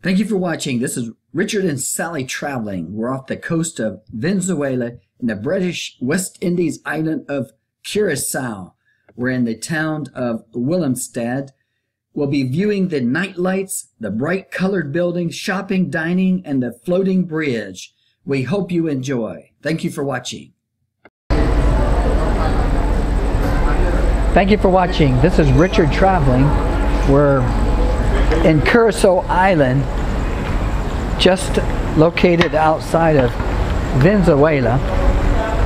Thank you for watching. This is Richard and Sally traveling. We're off the coast of Venezuela in the British West Indies island of Curacao. We're in the town of Willemstad. We'll be viewing the night lights, the bright colored buildings, shopping, dining, and the floating bridge. We hope you enjoy. Thank you for watching. Thank you for watching. This is Richard Traveling. We're in Curacao Island, just located outside of Venezuela.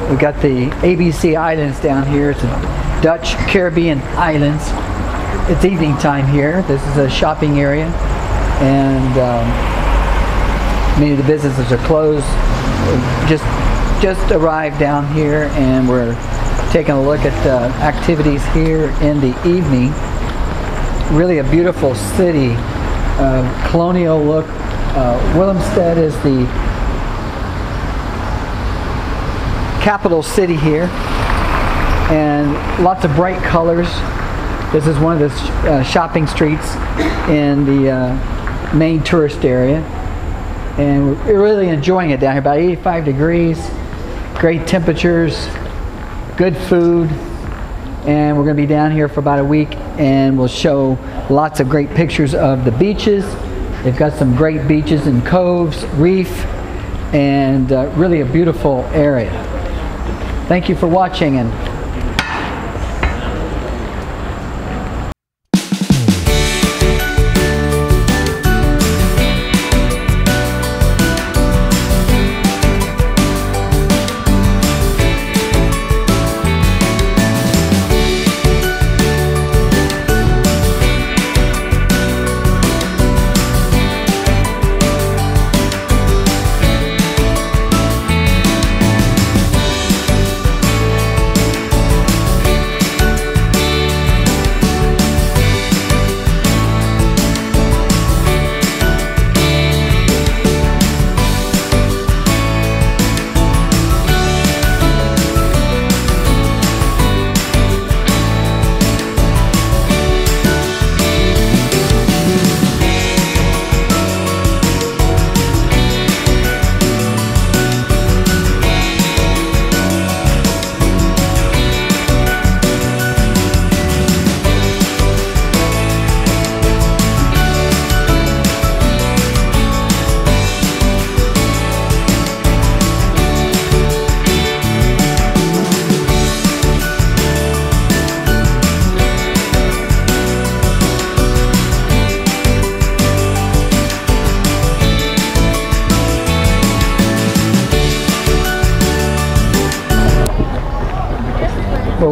we've got the ABC Islands down here. It's Dutch Caribbean Islands. It's evening time here. This is a shopping area, and um, many of the businesses are closed. Just just arrived down here, and we're taking a look at the activities here in the evening really a beautiful city, uh, colonial look. Uh, Willemstad is the capital city here, and lots of bright colors. This is one of the sh uh, shopping streets in the uh, main tourist area, and we're really enjoying it down here. About 85 degrees, great temperatures, good food, and we're going to be down here for about a week and we'll show lots of great pictures of the beaches. They've got some great beaches and coves, reef, and uh, really a beautiful area. Thank you for watching and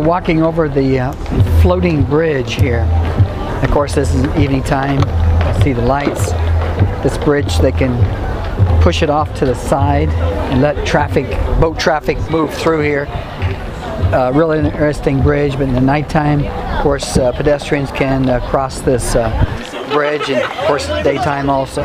walking over the uh, floating bridge here. Of course, this is evening time. I see the lights. This bridge, they can push it off to the side and let traffic, boat traffic move through here. Uh, really interesting bridge, but in the nighttime, of course, uh, pedestrians can uh, cross this uh, bridge and, of course, daytime also.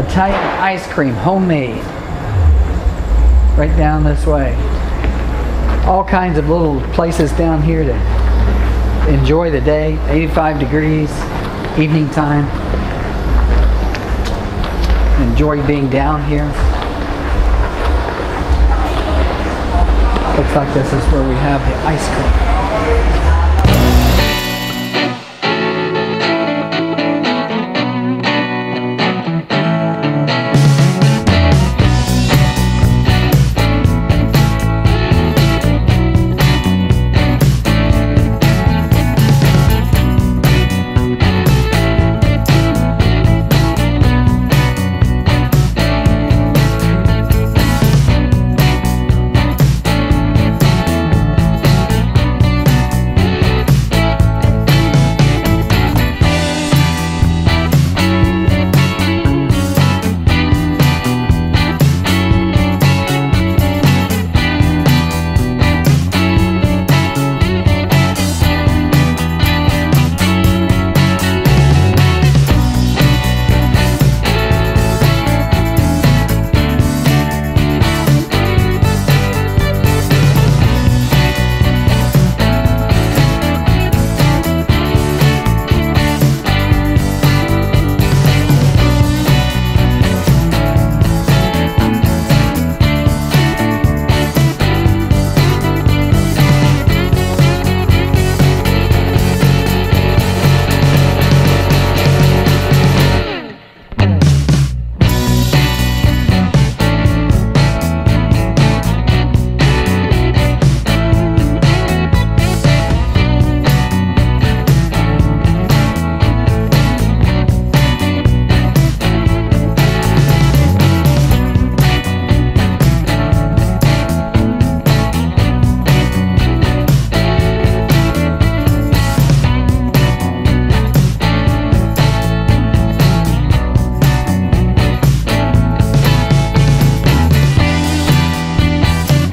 Italian ice cream, homemade. Right down this way. All kinds of little places down here to enjoy the day. 85 degrees, evening time. Enjoy being down here. Looks like this is where we have the ice cream.